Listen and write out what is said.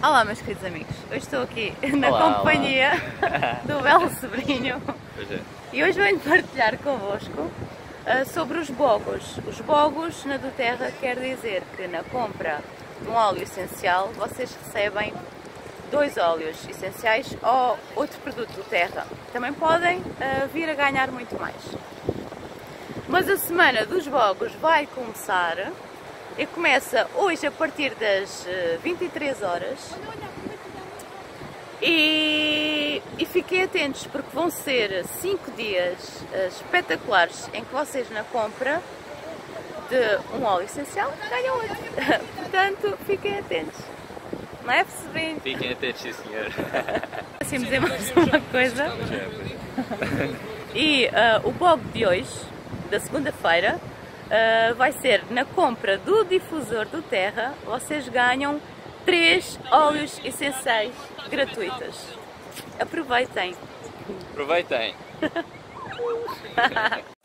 Olá meus queridos amigos, hoje estou aqui na Olá, companhia do belo sobrinho Pois é. e hoje venho partilhar convosco uh, sobre os bogos. Os bogos na do Terra quer dizer que na compra de um óleo essencial vocês recebem dois óleos essenciais ou outro produto do Terra. Também podem uh, vir a ganhar muito mais. Mas a semana dos bogos vai começar e começa hoje a partir das 23 horas. E, e fiquem atentos porque vão ser 5 dias uh, espetaculares em que vocês na compra de um óleo essencial ganham outro. Portanto, fiquem atentos. Não é, sobrinho? Fiquem atentos, sim senhor. Assim dizer mais uma coisa. E uh, o blog de hoje, da segunda-feira, uh, vai ser na compra do difusor do Terra, vocês ganham 3 óleos essenciais gratuitos. Aproveitem! Aproveitem.